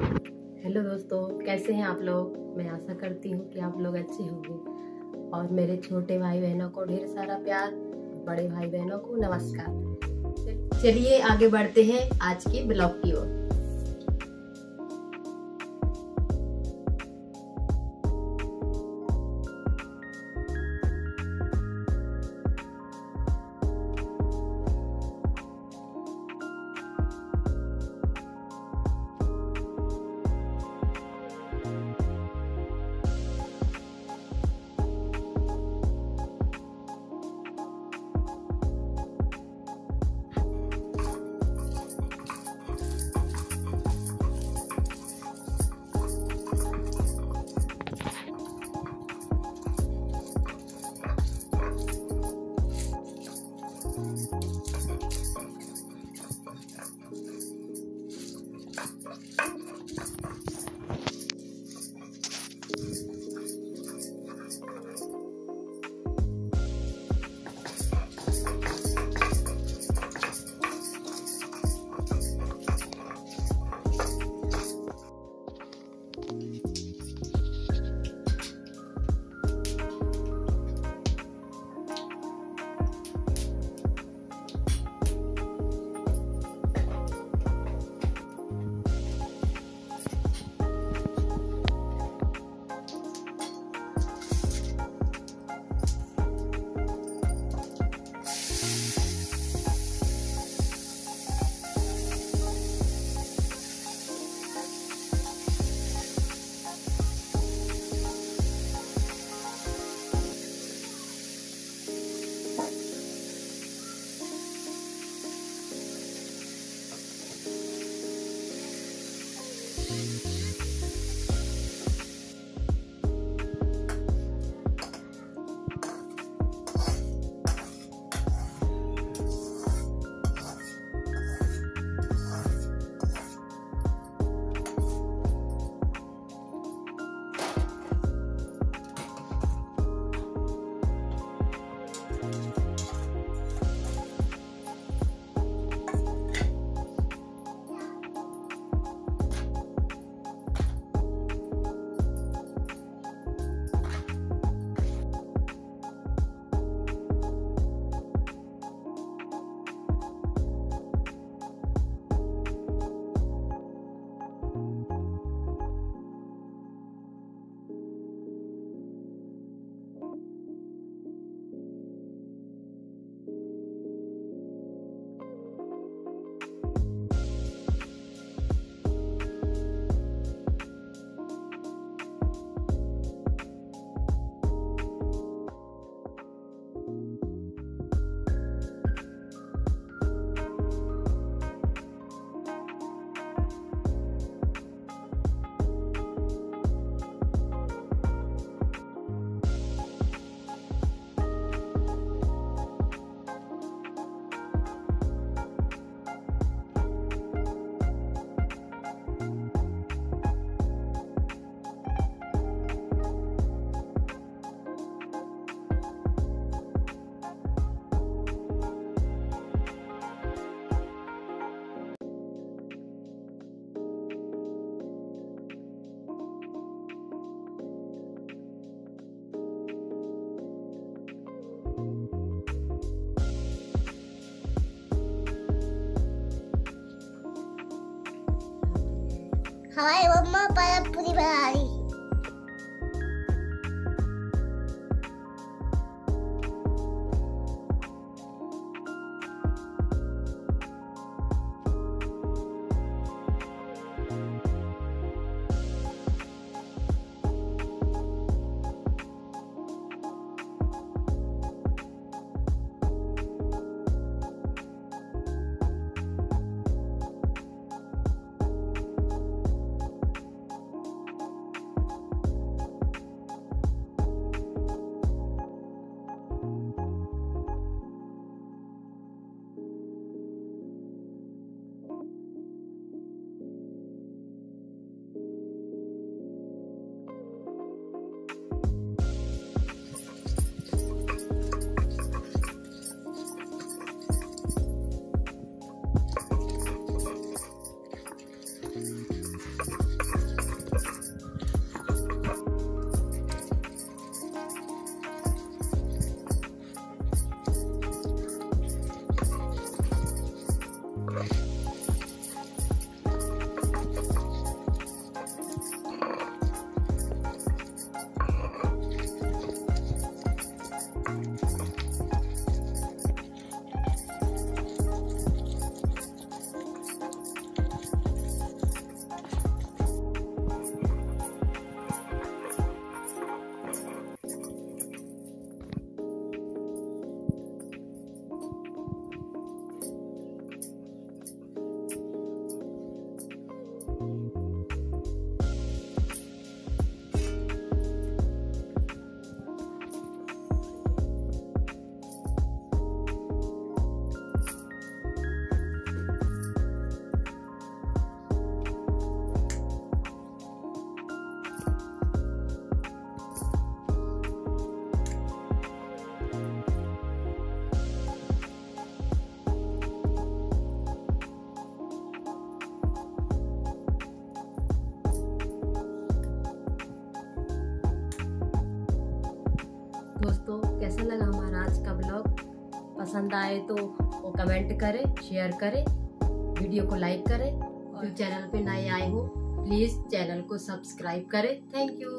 Hello दोस्तों, कैसे हैं आप लोग? मैं आशा करती हूँ कि आप लोग अच्छे होंगे। और मेरे छोटे भाई बहनों को ढेर सारा प्यार, बड़े भाई बहनों को नमस्कार। चलिए आगे बढ़ते हैं आज के ब्लॉग की ओर। Hawaii mamma para privari. दोस्तों कैसा लगा हमारा आज का ब्लॉग पसंद आए तो वो कमेंट करें शेयर करें वीडियो को लाइक करें। और चैनल पे नए आए हो प्लीज़ चैनल को सब्सक्राइब करें। Thank you